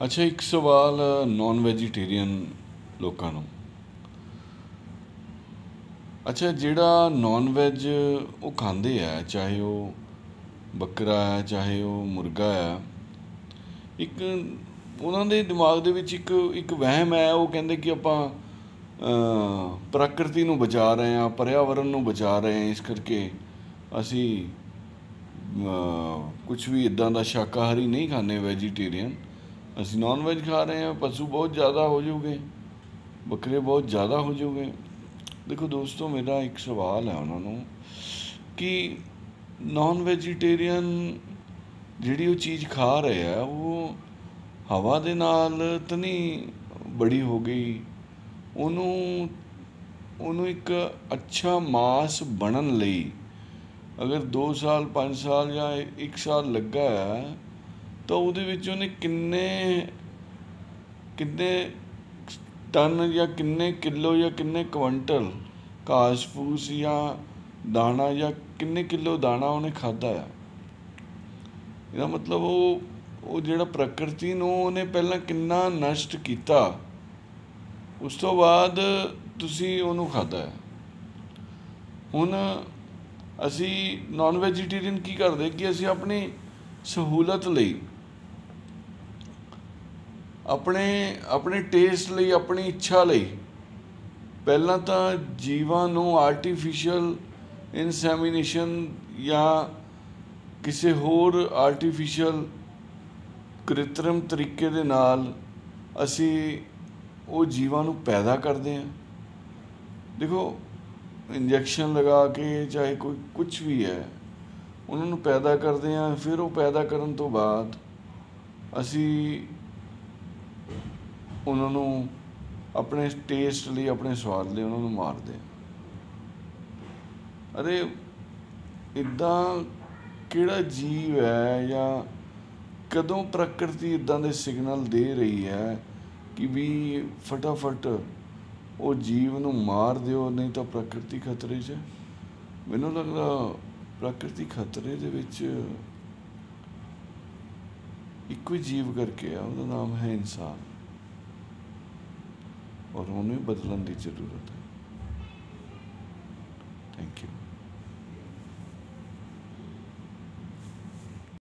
ਅੱਛਾ, ਇੱਕ ਸਵਾਲ ਨਾਨ ਵੈਜੀਟੇਰੀਅਨ ਲੋਕਾਂ ਨੂੰ। ਅੱਛਾ, ਜਿਹੜਾ ਨਾਨ ਵੈਜ ਉਹ ਖਾਂਦੇ ਆ, ਚਾਹੇ ਉਹ ਬੱਕਰਾ ਹੈ ਚਾਹੇ ਉਹ ਮੁਰਗਾ ਹੈ ਇੱਕ ਉਹਨਾਂ ਦੇ ਦਿਮਾਗ ਦੇ ਵਿੱਚ ਇੱਕ ਇੱਕ ਵਹਿਮ ਹੈ, ਉਹ ਕਹਿੰਦੇ ਕਿ ਆਪਾਂ ਪ੍ਰਕਿਰਤੀ ਨੂੰ ਬਚਾ ਰਹੇ ਹਾਂ, ਪਰਿਆਵਰਨ ਨੂੰ ਬਚਾ ਰਹੇ ਹਾਂ, ਇਸ ਕਰਕੇ ਅਸੀਂ ਕੁਝ ਵੀ ਇਦਾਂ ਦਾ ਸ਼ਾਕਾਹਾਰੀ ਨਹੀਂ ਖਾਂਦੇ ਵੈਜੀਟੇਰੀਅਨ ਅਸੀਂ ਨਾਨ ਵੈਜ ਖਾ ਰਹੇ ਹਾਂ, ਪਸ਼ੂ ਬਹੁਤ ਜ਼ਿਆਦਾ ਹੋ ਜਾਊਗੇ, ਬੱਕਰੇ ਬਹੁਤ ਜ਼ਿਆਦਾ ਹੋ ਜਾਊਗੇ। ਦੇਖੋ ਦੋਸਤੋ, ਮੇਰਾ ਇੱਕ ਸਵਾਲ ਹੈ ਉਹਨਾਂ ਨੂੰ ਕਿ ਨਾਨ ਵੈਜੀਟੇਰੀਅਨ ਜਿਹੜੀ ਉਹ ਚੀਜ਼ ਖਾ ਰਹੇ ਆ, ਉਹ ਹਵਾ ਦੇ ਨਾਲ ਤਾਂ ਨਹੀਂ ਬੜੀ ਹੋ ਗਈ। ਉਹਨੂੰ ਉਹਨੂੰ ਇੱਕ ਅੱਛਾ ਮਾਸ ਬਣਨ ਲਈ ਅਗਰ 2 ਸਾਲ 5 ਸਾਲ ਜਾਂ 1 ਸਾਲ ਲੱਗਾ ਹੈ ਤਾਂ ਉਹਦੇ ਵਿੱਚ ਉਹਨੇ ਕਿੰਨੇ ਕਿੰਨੇ ਟਨ ਜਾਂ ਕਿੰਨੇ ਕਿਲੋ ਜਾਂ ਕਿੰਨੇ ਕੁਇੰਟਲ ਘਾਸ ਫੂਸ ਜਾਂ ਦਾਣਾ ਜਾਂ ਕਿੰਨੇ ਕਿਲੋ ਦਾਣਾ ਉਹਨੇ ਖਾਦਾ ਆ? ਇਹਦਾ ਮਤਲਬ ਉਹ ਉਹ ਜਿਹੜਾ ਪ੍ਰਕਿਰਤੀ ਨੂੰ ਉਹਨੇ ਪਹਿਲਾਂ ਕਿੰਨਾ ਨਸ਼ਟ ਕੀਤਾ, ਉਸ ਤੋਂ ਬਾਅਦ ਤੁਸੀਂ ਉਹਨੂੰ ਖਾਦਾ ਹੈ ਹੁਣ ਅਸੀਂ ਨਾਨ ਵੈਜੀਟੇਰੀਅਨ ਕੀ ਕਰਦੇ ਕਿ ਅਸੀਂ ਆਪਣੀ ਸਹੂਲਤ ਲਈ ਆਪਣੇ ਆਪਣੇ ਟੇਸਟ ਲਈ, ਆਪਣੀ ਇੱਛਾ ਲਈ, ਪਹਿਲਾਂ ਤਾਂ ਜੀਵਾਂ ਨੂੰ ਆਰਟੀਫੀਸ਼ੀਅਲ ਇਨਸੈਮੀਨੇਸ਼ਨ ਜਾਂ ਕਿਸੇ ਹੋਰ ਆਰਟੀਫੀਸ਼ੀਅਲ ਕ੍ਰਿਤਰਮ ਤਰੀਕੇ ਦੇ ਨਾਲ ਅਸੀਂ ਉਹ ਜੀਵਾਂ ਨੂੰ ਪੈਦਾ ਕਰਦੇ ਹਾਂ। ਦੇਖੋ ਇੰਜੈਕਸ਼ਨ ਲਗਾ ਕੇ ਚਾਹੇ ਕੋਈ ਕੁਝ ਵੀ ਹੈ, ਉਹਨਾਂ ਨੂੰ ਪੈਦਾ ਕਰਦੇ ਹਾਂ, ਫਿਰ ਉਹ ਪੈਦਾ ਕਰਨ ਤੋਂ ਬਾਅਦ ਅਸੀਂ ਉਹਨਾਂ ਨੂੰ ਆਪਣੇ ਟੇਸਟ ਲਈ, ਆਪਣੇ ਸਵਾਦ ਲਈ ਉਹਨਾਂ ਨੂੰ ਮਾਰਦੇ ਹਾਂ ਅਰੇ ਇਦਾਂ ਕਿਹੜਾ ਜੀਵ ਹੈ ਜਾਂ ਕਦੋਂ ਪ੍ਰਕਿਰਤੀ ਇਦਾਂ ਦੇ ਸਿਗਨਲ ਦੇ ਰਹੀ ਹੈ ਕਿ ਵੀ ਫਟਾਫਟ ਉਹ ਜੀਵ ਨੂੰ ਮਾਰ ਦਿਓ, ਨਹੀਂ ਤਾਂ ਪ੍ਰਕਿਰਤੀ ਖਤਰੇ 'ਚ ਮੈਨੂੰ ਲੱਗਦਾ ਪ੍ਰਕਿਰਤੀ ਖਤਰੇ ਦੇ ਵਿੱਚ ਇੱਕੋ ਹੀ ਜੀਵ ਕਰਕੇ ਆ, ਉਹਦਾ ਨਾਮ ਹੈ ਇਨਸਾਨ। ਔਰ ਉਹਨੂੰ ਬਦਲਣ ਦੀ ਜ਼ਰੂਰਤ ਹੈ। Thank you